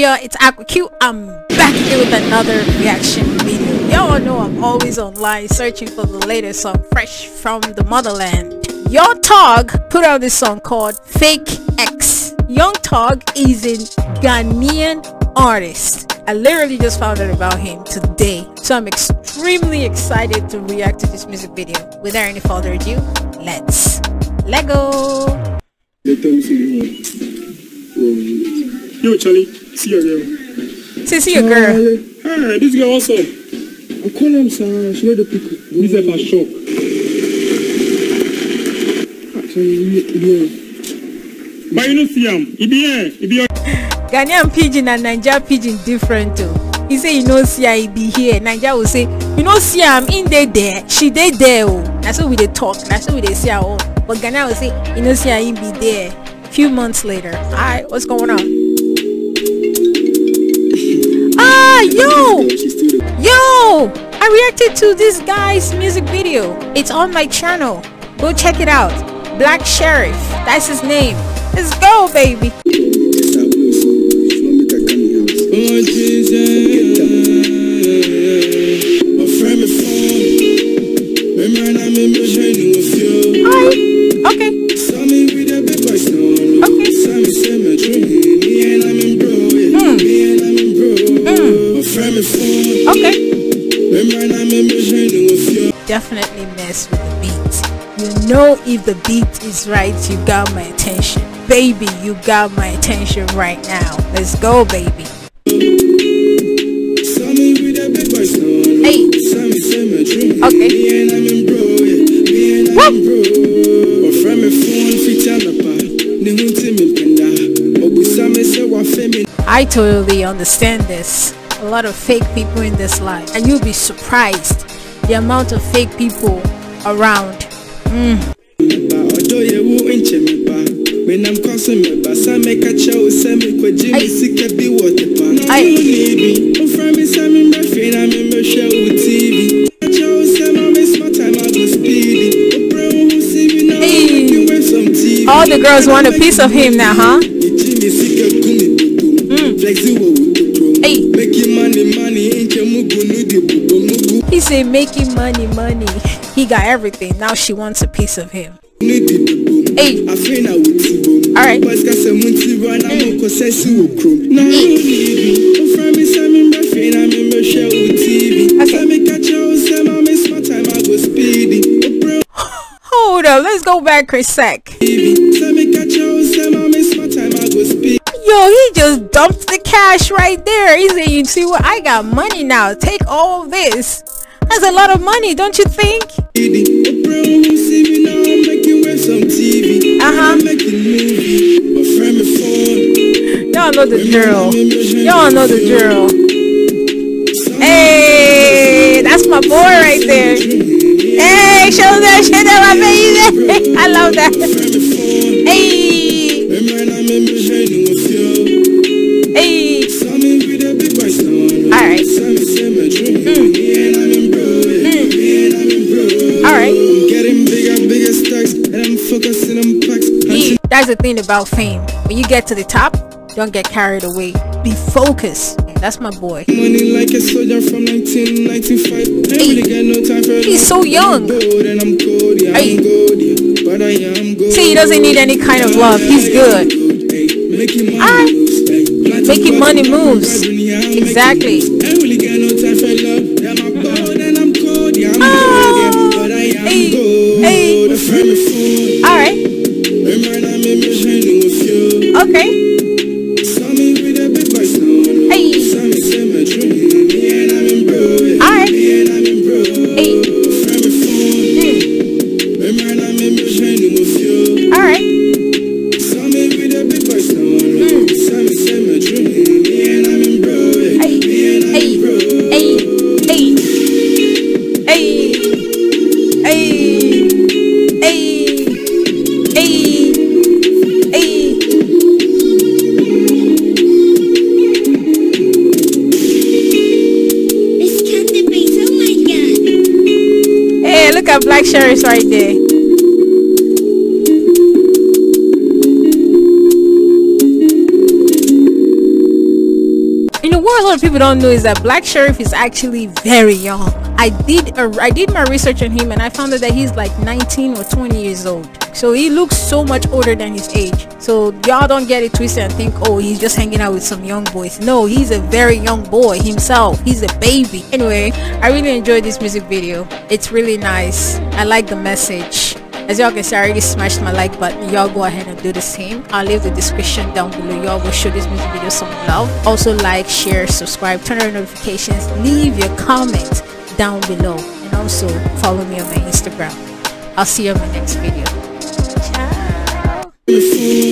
y'all it's aqua I'm back here with another reaction video y'all know i'm always online searching for the latest song fresh from the motherland Yaw Tog put out this song called Fake Ex. Yaw Tog is a Ghanaian artist. I literally just found out about him today. So I'm extremely excited to react to this music video. Without any further ado, let's let go. Yo, Charlie, see your girl. See, see your girl. Hey, this girl also. I call him sir, she know the pick. This is a shop. Actually, yeah. But you don't see um, him. He be here. He be here. Ghanaian pidgin and Naija pidgin different too. He say you know see I be here. Naija will say you know see I'm in there there. She dey there oh. That's what we dey talk. That's what we dey see her oh. But Ghana will say you know see I be there. Few months later. Alright, what's going on? Ah yo! Yo! I reacted to this guy's music video. It's on my channel. Go check it out. Black Sheriff. That's his name. Let's go, baby. Okay. Definitely mess with the beat. You know if the beat is right, you got my attention. Baby, you got my attention right now. Let's go, baby. Hey. Okay. I totally understand this. A lot of fake people in this life, and you'll be surprised the amount of fake people around. Mm. time I All the girls want a piece of him now, huh? Eji mi sika gu mi bubu mu flexi wɔ wo tokuro mu Hey. making money money nkyɛn mu gu nu di bubu mu gu He said making money, money. He got everything. Now she wants a piece of him. Hey. afei na wo ti bom Alright. boys ka sɛ mu ti bɔ na mo kɔ sɛ si wɔ kurom na wo ni bi ofura mi sɛ mi mbɛ fi na mi mbɛ hwɛ wo tv Okay. sɛ mi ka kyerɛ wo sɛ ma mi smart time I go speedy opere Hold up, let's go back for a Yo, he just dumped the cash right there. He said, you see what? I got money now. Take all this. That's a lot of money, don't you think? Uh-huh. Y'all know the drill. Y'all know the drill. Hey, that's my boy right there. Hey, show that shit out, my baby. I love that. Hey, the thing about fame. When you get to the top, don't get carried away. Be focused. That's my boy. Money like a soldier from 1995. I really no He's so young. I'm gold and I'm cold, yeah, Hey. I'm gold, yeah. But I am gold. See, he doesn't need any kind of love. He's good. Hey, making money moves. Making money moves. grabbing, yeah, I'm making Exactly. moves. Really got no time for. Yeah, I'm gold I'm cold, yeah, I'm Ah. gold, yeah. But I am Hey. Hey. A friend me phone. All right. Remember Look Sheriff right there. And what a lot of people don't know is that Black Sheriff is actually very young. I did a, I did my research on him and I found out that he's like 19 or 20 years old. So he looks so much older than his age. So y'all don't get it twisted and think, oh, he's just hanging out with some young boys. No, he's a very young boy himself. He's a baby. Anyway, I really enjoyed this music video. It's really nice. I like the message. As y'all can see, I already smashed my like button. Y'all go ahead and do the same. I'll leave the description down below. Y'all will show this music video some love. Also like, share, subscribe, turn on notifications, leave your comment down below. And also follow me on my Instagram. I'll see you on my next video. Fool